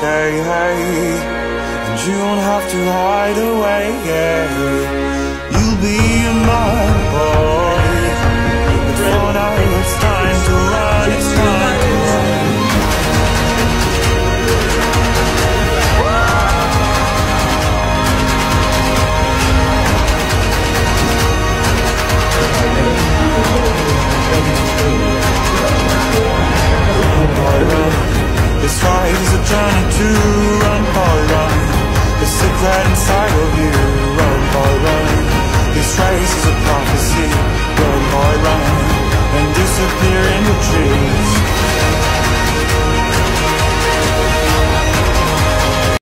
hey, hey. And you don't have to hide away, You'll be This fight is a journey to run, boy, run. The secret inside of you, run, boy, run. This race is a prophecy,